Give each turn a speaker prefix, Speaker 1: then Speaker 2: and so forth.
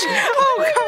Speaker 1: oh my god.